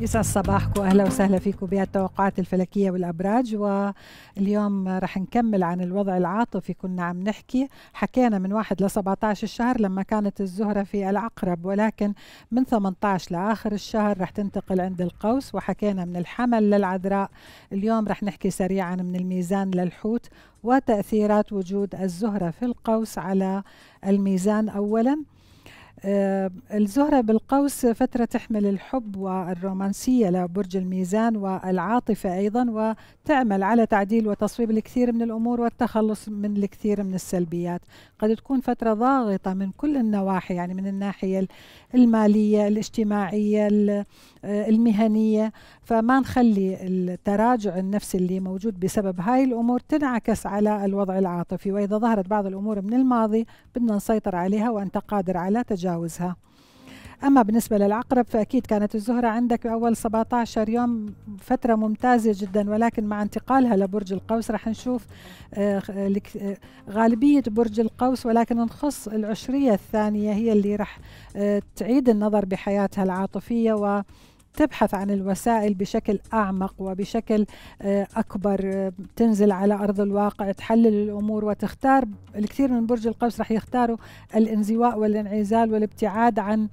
يسعد صباحكم أهلا وسهلا فيكم بهالتوقعات الفلكية والأبراج. واليوم رح نكمل عن الوضع العاطفي. كنا عم نحكي حكينا من 1 ل 17 الشهر لما كانت الزهرة في العقرب ولكن من 18 لآخر الشهر رح تنتقل عند القوس. وحكينا من الحمل للعذراء. اليوم رح نحكي سريعا من الميزان للحوت وتأثيرات وجود الزهرة في القوس على الميزان. اولا الزهرة بالقوس فترة تحمل الحب والرومانسية لبرج الميزان والعاطفة أيضا وتعمل على تعديل وتصويب الكثير من الأمور والتخلص من الكثير من السلبيات. قد تكون فترة ضاغطة من كل النواحي يعني من الناحية المالية الاجتماعية آه، المهنية. فما نخلي التراجع النفسي اللي موجود بسبب هاي الأمور تنعكس على الوضع العاطفي. وإذا ظهرت بعض الأمور من الماضي بدنا نسيطر عليها وأنت قادر على تجاوزها. أما بالنسبة للعقرب فأكيد كانت الزهرة عندك أول 17 يوم فترة ممتازة جدا ولكن مع انتقالها لبرج القوس رح نشوف آه، آه، غالبية برج القوس ولكن نخص العشرية الثانية هي اللي رح تعيد النظر بحياتها العاطفية و تبحث عن الوسائل بشكل أعمق وبشكل آه، أكبر آه، تنزل على أرض الواقع تحلل الأمور وتختار. الكثير من برج القوس رح يختاروا الانزواء والانعزال والابتعاد عن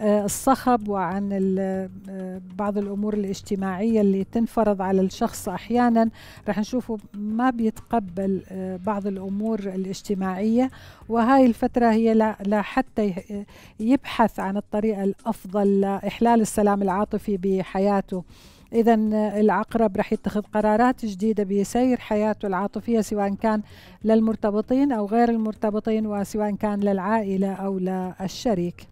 الصخب وعن آه، بعض الأمور الاجتماعية اللي تنفرض على الشخص أحيانا. رح نشوفه ما بيتقبل آه، بعض الأمور الاجتماعية وهاي الفترة هي لحتى يبحث عن الطريقة الأفضل لإحلال السلام العاطفي بحياته. إذا العقرب رح يتخذ قرارات جديدة بسير حياته العاطفية سواء كان للمرتبطين أو غير المرتبطين وسواء كان للعائلة أو للشريك.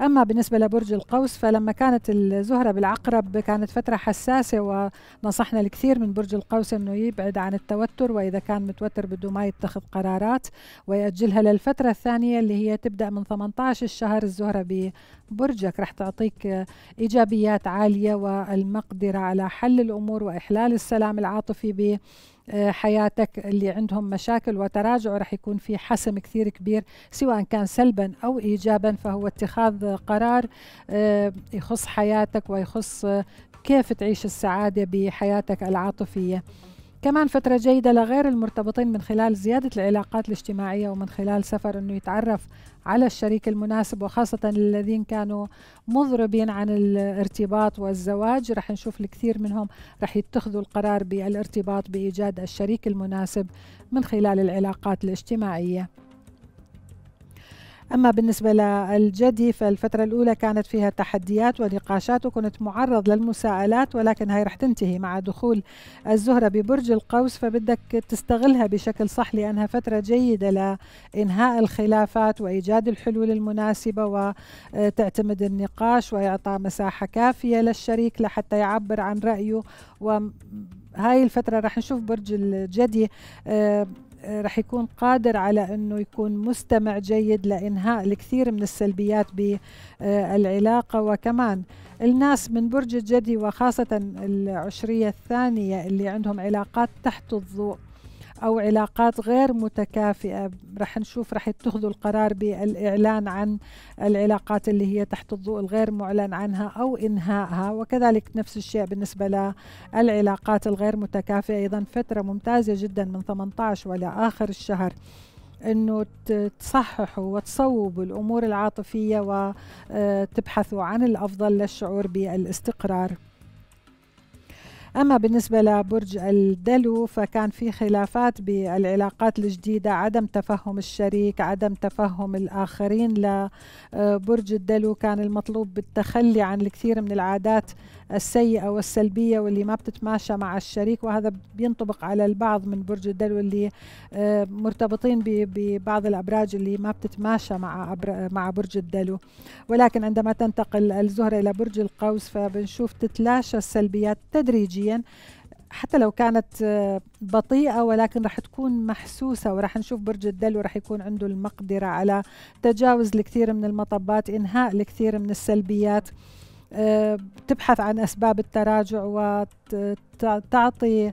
أما بالنسبة لبرج القوس فلما كانت الزهرة بالعقرب كانت فترة حساسة ونصحنا الكثير من برج القوس أنه يبعد عن التوتر وإذا كان متوتر بده ما يتخذ قرارات ويأجلها للفترة الثانية اللي هي تبدأ من 18 الشهر الزهرة ببرجك. رح تعطيك إيجابيات عالية والمقدرة على حل الأمور وإحلال السلام العاطفي حياتك اللي عندهم مشاكل وتراجع رح يكون في حسم كثير كبير سواء كان سلبا أو إيجابا فهو اتخاذ قرار آه، يخص حياتك ويخص كيف تعيش السعادة بحياتك العاطفية. كمان فترة جيدة لغير المرتبطين من خلال زيادة العلاقات الاجتماعية ومن خلال سفر أنه يتعرف على الشريك المناسب وخاصة الذين كانوا مضربين عن الارتباط والزواج. رح نشوف الكثير منهم رح يتخذوا القرار بالارتباط بإيجاد الشريك المناسب من خلال العلاقات الاجتماعية. أما بالنسبة للجدي فالفترة الأولى كانت فيها تحديات ونقاشات وكنت معرض للمساءلات ولكن هاي رح تنتهي مع دخول الزهرة ببرج القوس فبدك تستغلها بشكل صح لأنها فترة جيدة لإنهاء الخلافات وإيجاد الحلول المناسبة وتعتمد النقاش وإعطاء مساحة كافية للشريك لحتى يعبر عن رأيه. وهاي الفترة رح نشوف برج الجدي آه، رح يكون قادر على إنه يكون مستمع جيد لإنهاء الكثير من السلبيات بالعلاقة. وكمان الناس من برج الجدي وخاصة العشرية الثانية اللي عندهم علاقات تحت الضوء أو علاقات غير متكافئة. رح نشوف رح يتخذوا القرار بالإعلان عن العلاقات اللي هي تحت الضوء الغير معلن عنها أو إنهائها. وكذلك نفس الشيء بالنسبة للعلاقات الغير متكافئة. أيضا فترة ممتازة جدا من 18 ولا آخر الشهر. إنه تصححوا وتصوبوا الأمور العاطفية وتبحثوا عن الأفضل للشعور بالإستقرار. أما بالنسبة لبرج الدلو فكان في خلافات بالعلاقات الجديدة عدم تفهم الشريك عدم تفهم الآخرين. لبرج الدلو كان المطلوب بالتخلي عن الكثير من العادات السيئة والسلبية واللي ما بتتماشى مع الشريك وهذا بينطبق على البعض من برج الدلو اللي آه، مرتبطين ببعض الأبراج اللي ما بتتماشى مع مع برج الدلو. ولكن عندما تنتقل الزهرة إلى برج القوس فبنشوف تتلاشى السلبيات تدريجيا حتى لو كانت آه، بطيئة ولكن رح تكون محسوسة ورح نشوف برج الدلو رح يكون عنده المقدرة على تجاوز الكثير من المطبات إنهاء الكثير من السلبيات. تبحث عن أسباب التراجع وتعطي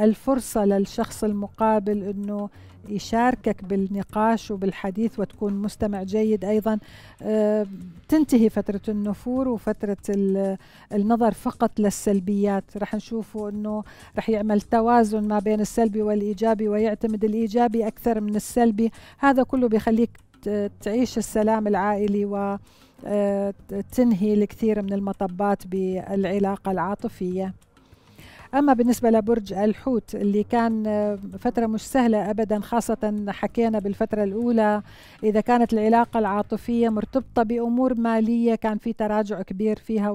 الفرصة للشخص المقابل أنه يشاركك بالنقاش وبالحديث وتكون مستمع جيد أيضا. آه، تنتهي فترة النفور وفترة النظر فقط للسلبيات. رح نشوفه إنه رح يعمل توازن ما بين السلبي والإيجابي ويعتمد الإيجابي أكثر من السلبي. هذا كله بيخليك تعيش السلام العائلي و آه، الكثير من المطبات بالعلاقة العاطفية. أما بالنسبة لبرج الحوت اللي كان آه، فترة مش سهلة أبدا خاصة حكينا بالفترة الأولى إذا كانت العلاقة العاطفية مرتبطة بأمور مالية كان في تراجع كبير فيها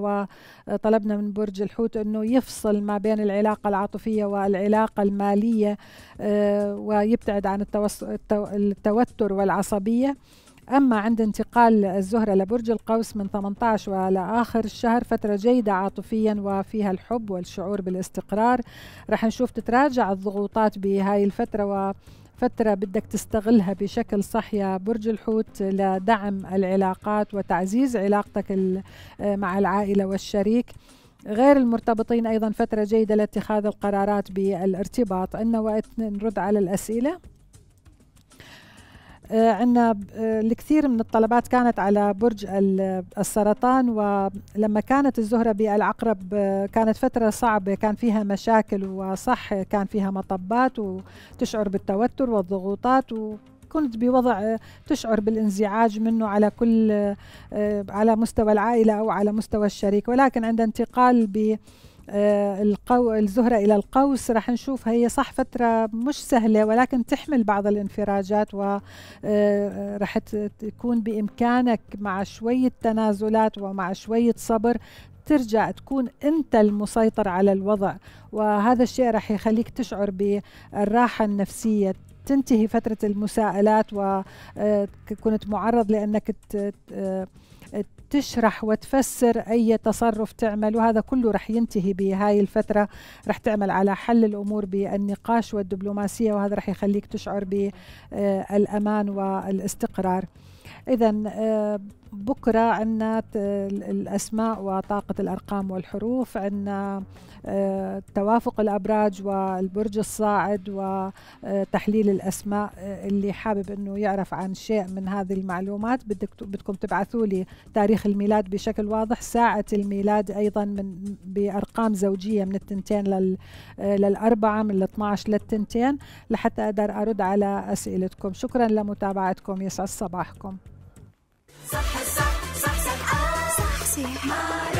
وطلبنا من برج الحوت أنه يفصل ما بين العلاقة العاطفية والعلاقة المالية آه، ويبتعد عن التوتر والعصبية. أما عند انتقال الزهرة لبرج القوس من 18 وإلى آخر الشهر فترة جيدة عاطفيا وفيها الحب والشعور بالاستقرار. رح نشوف تتراجع الضغوطات بهاي الفترة و فترة بدك تستغلها بشكل صح يا برج الحوت لدعم العلاقات وتعزيز علاقتك مع العائلة والشريك. غير المرتبطين أيضا فترة جيدة لاتخاذ القرارات بالارتباط. عندنا وقت نرد على الأسئلة. عندنا آه، الكثير من الطلبات كانت على برج السرطان ولما كانت الزهرة بالعقرب آه، كانت فترة صعبة كان فيها مشاكل وصح كان فيها مطبات وتشعر بالتوتر والضغوطات كنت بوضع تشعر بالانزعاج منه على كل على مستوى العائلة أو على مستوى الشريك. ولكن عند انتقال ب آه، القو... الزهرة إلى القوس راح نشوف. هي صح فترة مش سهلة ولكن تحمل بعض الانفراجات وراح آه، تكون بإمكانك مع شوية تنازلات ومع شوية صبر ترجع تكون أنت المسيطر على الوضع. وهذا الشيء راح يخليك تشعر بالراحة النفسية. تنتهي فترة المساءلات وكنت آه، معرض لأنك تشرح وتفسر أي تصرف تعمل وهذا كله رح ينتهي بهاي الفترة. رح تعمل على حل الأمور بالنقاش والدبلوماسية وهذا رح يخليك تشعر بالأمان والإستقرار. إذا آه، بكرة عندنا الأسماء وطاقة الأرقام والحروف عندنا آه، توافق الأبراج والبرج الصاعد وتحليل الأسماء آه، اللي حابب أنه يعرف عن شيء من هذه المعلومات بدك بدكم تبعثوا لي تاريخ الميلاد بشكل واضح ساعة الميلاد أيضا من بأرقام زوجية من التنتين لل للأربعة من ال 12 للتنتين لحتى أقدر أرد على أسئلتكم. شكرا لمتابعتكم. يسعد صباحكم. صح صح